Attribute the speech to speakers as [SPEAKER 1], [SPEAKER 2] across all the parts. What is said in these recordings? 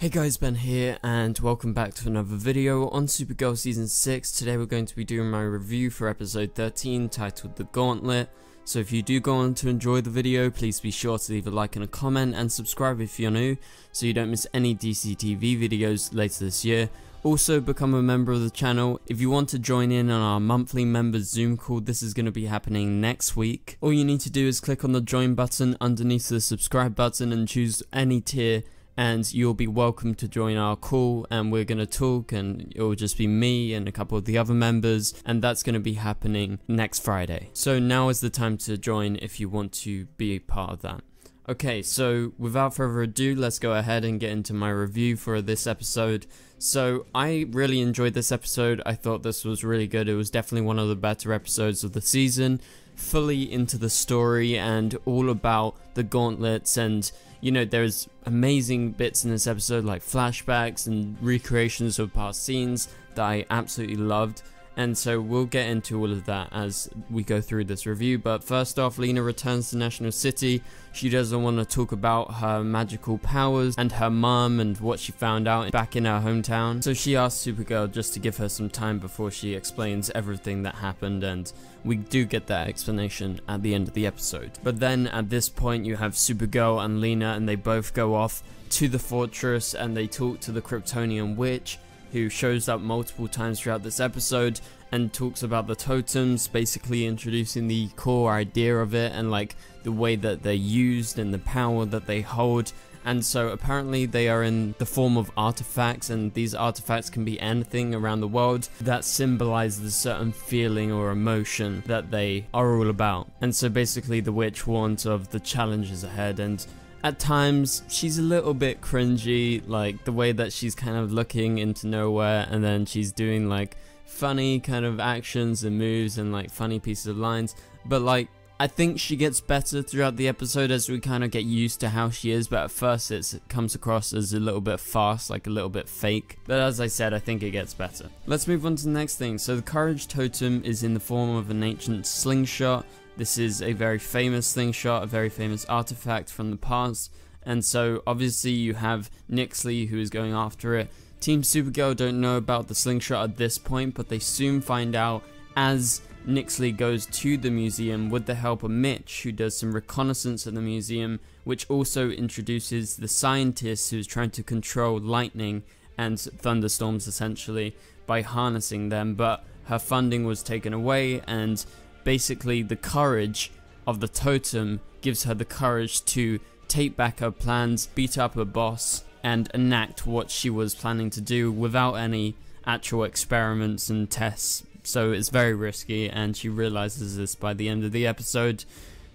[SPEAKER 1] Hey guys, Ben here, and welcome back to another video on Supergirl Season 6. Today we're going to be doing my review for episode 13, titled The Gauntlet. So if you do go on to enjoy the video, please be sure to leave a like and a comment, and subscribe if you're new, so you don't miss any DCTV videos later this year. Also, become a member of the channel. If you want to join in on our monthly members Zoom call, this is going to be happening next week. All you need to do is click on the join button underneath the subscribe button and choose any tier and you'll be welcome to join our call and we're going to talk and it'll just be me and a couple of the other members and that's going to be happening next Friday. So now is the time to join if you want to be part of that. Okay, so without further ado, let's go ahead and get into my review for this episode. So, I really enjoyed this episode. I thought this was really good. It was definitely one of the better episodes of the season. Fully into the story and all about the gauntlets and you know, there's amazing bits in this episode like flashbacks and recreations of past scenes that I absolutely loved. And so we'll get into all of that as we go through this review. But first off, Lena returns to National City. She doesn't want to talk about her magical powers and her mum and what she found out back in her hometown. So she asks Supergirl just to give her some time before she explains everything that happened. And we do get that explanation at the end of the episode. But then at this point, you have Supergirl and Lena, and they both go off to the fortress and they talk to the Kryptonian witch who shows up multiple times throughout this episode and talks about the totems, basically introducing the core idea of it and like the way that they're used and the power that they hold. And so apparently they are in the form of artifacts and these artifacts can be anything around the world that symbolizes a certain feeling or emotion that they are all about. And so basically the witch warns of the challenges ahead and at times she's a little bit cringy, like the way that she's kind of looking into nowhere and then she's doing like funny kind of actions and moves and like funny pieces of lines. But like I think she gets better throughout the episode as we kind of get used to how she is, but at first it comes across as a little bit fast, like a little bit fake. But as I said, I think it gets better. Let's move on to the next thing. So the Courage Totem is in the form of an ancient slingshot this is a very famous slingshot, a very famous artifact from the past, and so obviously you have Nyxly who is going after it. Team Supergirl don't know about the slingshot at this point, but they soon find out as Nyxly goes to the museum with the help of Mitch, who does some reconnaissance at the museum, which also introduces the scientist who's trying to control lightning and thunderstorms essentially by harnessing them, but her funding was taken away and basically the courage of the totem gives her the courage to take back her plans, beat up her boss, and enact what she was planning to do without any actual experiments and tests. So it's very risky, and she realizes this by the end of the episode.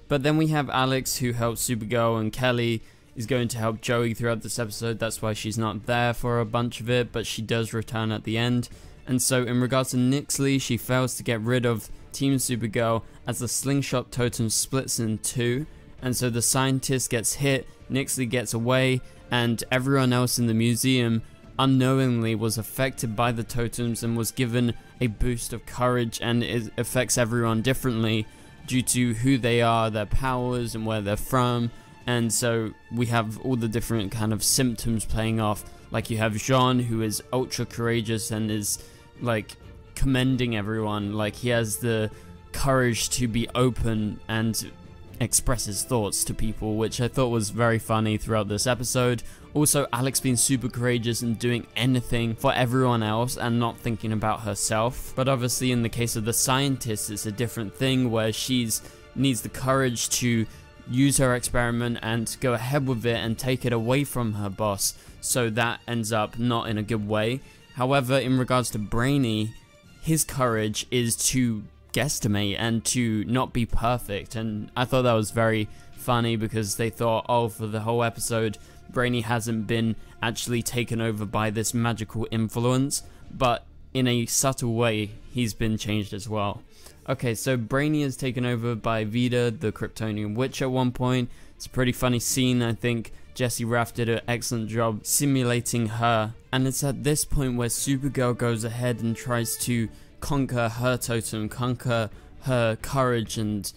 [SPEAKER 1] But then we have Alex, who helps Supergirl, and Kelly is going to help Joey throughout this episode. That's why she's not there for a bunch of it, but she does return at the end. And so, in regards to Nyxly, she fails to get rid of Team Supergirl as the slingshot totem splits in two, and so the scientist gets hit, Nyxly gets away, and everyone else in the museum unknowingly was affected by the totems and was given a boost of courage and it affects everyone differently due to who they are, their powers and where they're from. And so we have all the different kind of symptoms playing off. Like you have J'onn who is ultra courageous and is like commending everyone. Like he has the courage to be open and express his thoughts to people, which I thought was very funny throughout this episode. Also, Alex being super courageous and doing anything for everyone else and not thinking about herself. But obviously, in the case of the scientist, it's a different thing where she's needs the courage to use her experiment and go ahead with it and take it away from her boss. So that ends up not in a good way. However, in regards to Brainy, his courage is to guesstimate and to not be perfect. And I thought that was very funny because they thought, oh, for the whole episode, Brainy hasn't been actually taken over by this magical influence, but in a subtle way, he's been changed as well. Okay, so Brainy is taken over by Vida, the Kryptonian witch at one point. It's a pretty funny scene, I think. Jesse Rath did an excellent job simulating her. And it's at this point where Supergirl goes ahead and tries to conquer her totem, conquer her courage and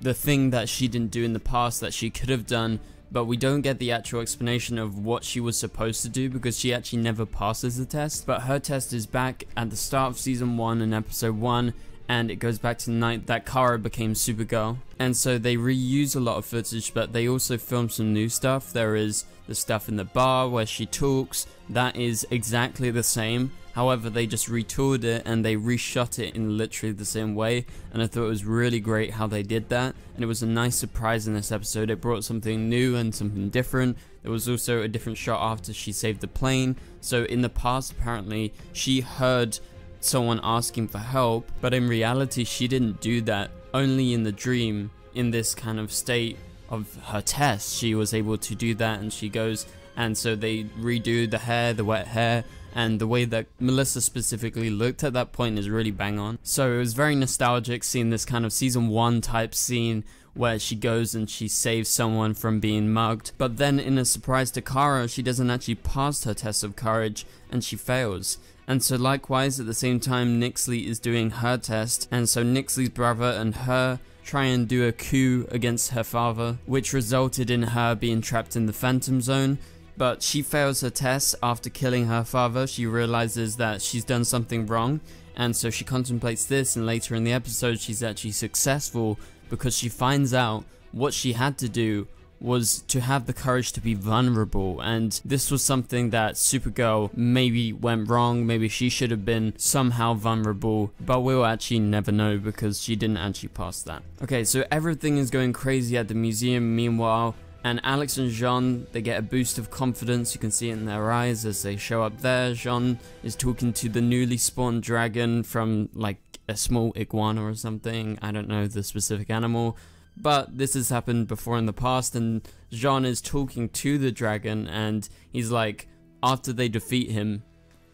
[SPEAKER 1] the thing that she didn't do in the past that she could have done but we don't get the actual explanation of what she was supposed to do because she actually never passes the test. But her test is back at the start of season 1 in episode 1 and it goes back to the night that Kara became Supergirl. And so they reuse a lot of footage, but they also film some new stuff. There is the stuff in the bar where she talks, that is exactly the same. However, they just retooled it and they reshot it in literally the same way. And I thought it was really great how they did that. And it was a nice surprise in this episode. It brought something new and something different. There was also a different shot after she saved the plane. So in the past, apparently, she heard someone asking for help, but in reality, she didn't do that. Only in the dream, in this kind of state of her test, she was able to do that, and she goes, and so they redo the hair, the wet hair, and the way that Melissa specifically looked at that point is really bang on. So it was very nostalgic seeing this kind of season one type scene where she goes and she saves someone from being mugged. But then in a surprise to Kara, she doesn't actually pass her test of courage and she fails. And so likewise at the same time Nyxly is doing her test and so Nyxly's brother and her try and do a coup against her father which resulted in her being trapped in the phantom zone but she fails her test after killing her father she realizes that she's done something wrong and so she contemplates this and later in the episode she's actually successful because she finds out what she had to do was to have the courage to be vulnerable. And this was something that Supergirl maybe went wrong, maybe she should have been somehow vulnerable, but we'll actually never know because she didn't actually pass that. Okay, so everything is going crazy at the museum meanwhile, and Alex and J'onn, they get a boost of confidence, you can see it in their eyes as they show up there. J'onn is talking to the newly spawned dragon from like a small iguana or something, I don't know the specific animal. But this has happened before in the past, and J'onn is talking to the dragon, and he's like, after they defeat him,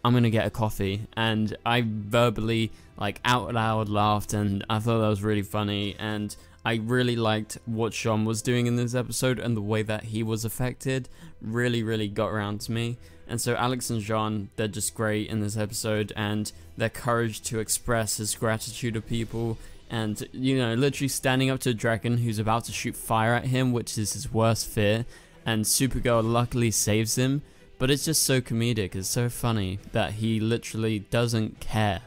[SPEAKER 1] I'm gonna get a coffee. And I verbally, like, out loud laughed, and I thought that was really funny. And I really liked what J'onn was doing in this episode, and the way that he was affected. Really, really got around to me. And so Alex and J'onn, they're just great in this episode, and their courage to express his gratitude to people and you know literally standing up to a dragon who's about to shoot fire at him which is his worst fear. And supergirl luckily saves him. But it's just so comedic. It's so funny that he literally doesn't care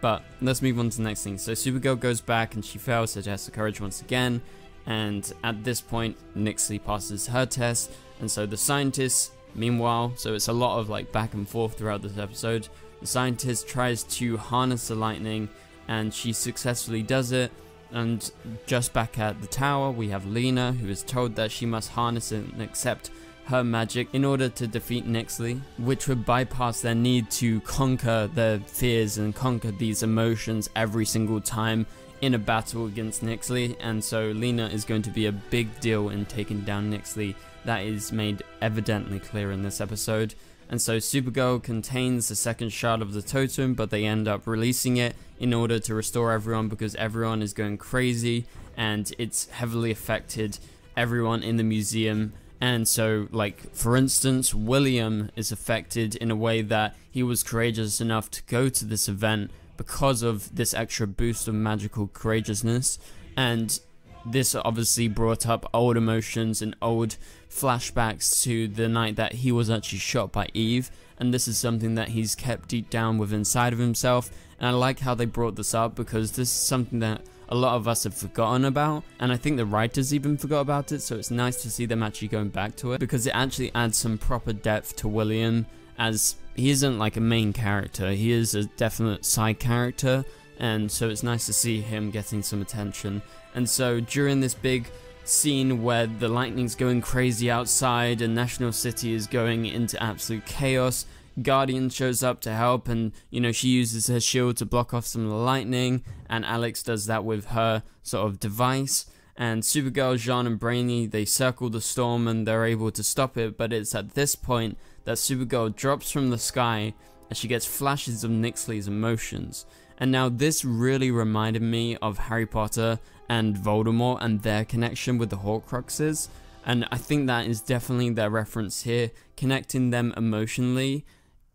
[SPEAKER 1] but let's move on to the next thing. So supergirl goes back and she fails her test of courage once again. And at this point nyxly passes her test. And so the scientists meanwhile so it's a lot of like back and forth throughout this episode. The scientist tries to harness the lightning and she successfully does it. And just back at the tower, we have Lena, who is told that she must harness it and accept her magic in order to defeat Nyxly, which would bypass their need to conquer their fears and conquer these emotions every single time in a battle against Nyxly. And so Lena is going to be a big deal in taking down Nyxly. That is made evidently clear in this episode. And so Supergirl contains the second shard of the totem, but they end up releasing it in order to restore everyone because everyone is going crazy and it's heavily affected everyone in the museum. And so, like, for instance, William is affected in a way that he was courageous enough to go to this event because of this extra boost of magical courageousness. And this obviously brought up old emotions and old flashbacks to the night that he was actually shot by Eve, and this is something that he's kept deep down within inside of himself. And I like how they brought this up because this is something that a lot of us have forgotten about, and I think the writers even forgot about it, so it's nice to see them actually going back to it because it actually adds some proper depth to William as he isn't like a main character, he is a definite side character, and so it's nice to see him getting some attention. And so during this big scene where the lightning's going crazy outside and National City is going into absolute chaos, Guardian shows up to help and, you know, she uses her shield to block off some of the lightning and Alex does that with her sort of device. And Supergirl, J'onn, and Brainy, they circle the storm and they're able to stop it, but it's at this point that Supergirl drops from the sky and she gets flashes of Nyxly's emotions. And now this really reminded me of Harry Potter and Voldemort and their connection with the Horcruxes. And I think that is definitely their reference here, connecting them emotionally.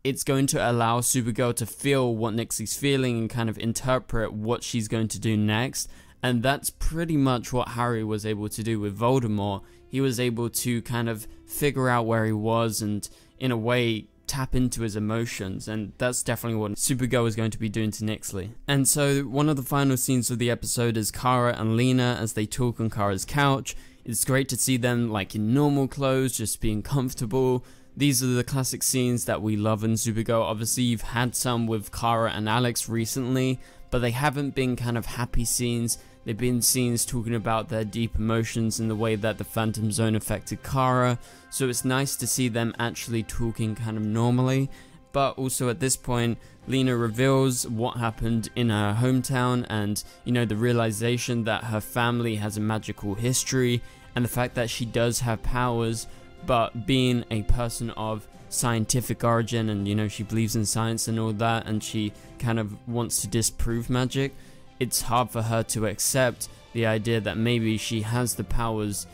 [SPEAKER 1] It's going to allow Supergirl to feel what Nixie's feeling and kind of interpret what she's going to do next. And that's pretty much what Harry was able to do with Voldemort. He was able to kind of figure out where he was and, in a way, tap into his emotions, and that's definitely what Supergirl is going to be doing to Nyxly. And so, one of the final scenes of the episode is Kara and Lena as they talk on Kara's couch. It's great to see them like in normal clothes, just being comfortable. These are the classic scenes that we love in Supergirl. Obviously, you've had some with Kara and Alex recently, but they haven't been kind of happy scenes. They've been scenes talking about their deep emotions and the way that the Phantom Zone affected Kara, so it's nice to see them actually talking kind of normally. But also at this point, Lena reveals what happened in her hometown and, you know, the realization that her family has a magical history and the fact that she does have powers, but being a person of scientific origin and, you know, she believes in science and all that and she kind of wants to disprove magic it's hard for her to accept the idea that maybe she has the powers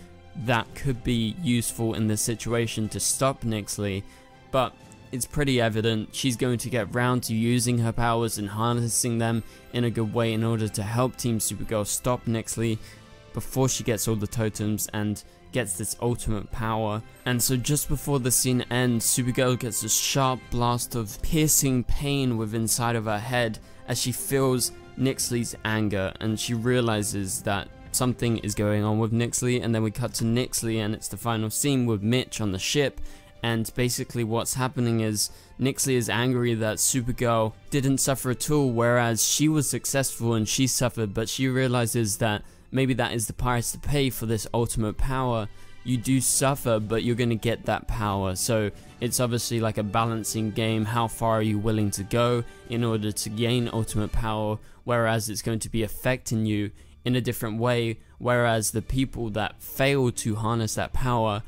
[SPEAKER 1] that could be useful in this situation to stop Nyxly but it's pretty evident she's going to get round to using her powers and harnessing them in a good way in order to help Team Supergirl stop Nyxly before she gets all the totems and gets this ultimate power. And so just before the scene ends, Supergirl gets a sharp blast of piercing pain within inside of her head as she feels Nyxly's anger and she realizes that something is going on with Nyxly and then we cut to Nyxly and it's the final scene with Mitch on the ship and basically what's happening is Nyxly is angry that Supergirl didn't suffer at all whereas she was successful and she suffered but she realizes that maybe that is the price to pay for this ultimate power you do suffer, but you're going to get that power. So it's obviously like a balancing game. How far are you willing to go in order to gain ultimate power? Whereas it's going to be affecting you in a different way. Whereas the people that fail to harness that power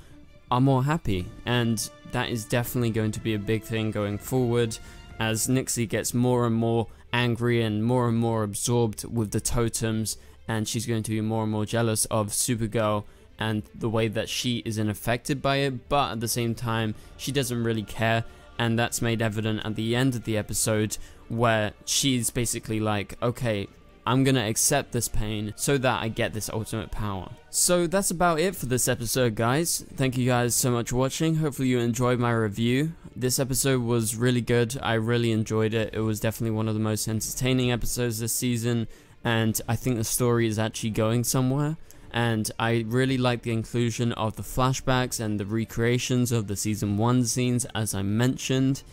[SPEAKER 1] are more happy. And that is definitely going to be a big thing going forward as Nixie gets more and more angry and more and more absorbed with the totems and she's going to be more and more jealous of Supergirl and the way that she isn't affected by it, but at the same time, she doesn't really care, and that's made evident at the end of the episode where she's basically like, okay, I'm gonna accept this pain so that I get this ultimate power. So that's about it for this episode guys. Thank you guys so much for watching. Hopefully you enjoyed my review. This episode was really good. I really enjoyed it. It was definitely one of the most entertaining episodes this season and I think the story is actually going somewhere and I really like the inclusion of the flashbacks and the recreations of the season 1 scenes as I mentioned.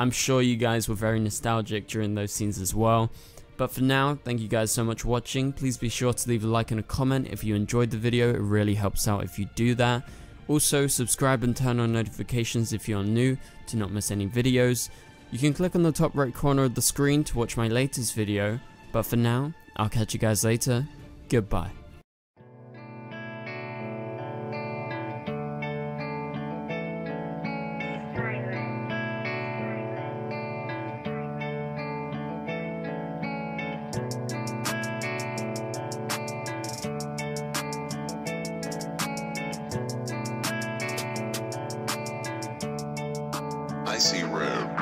[SPEAKER 1] I'm sure you guys were very nostalgic during those scenes as well. But for now, thank you guys so much for watching. Please be sure to leave a like and a comment if you enjoyed the video. It really helps out if you do that. Also, subscribe and turn on notifications if you're new to not miss any videos. You can click on the top right corner of the screen to watch my latest video. But for now, I'll catch you guys later. Goodbye.
[SPEAKER 2] I see red.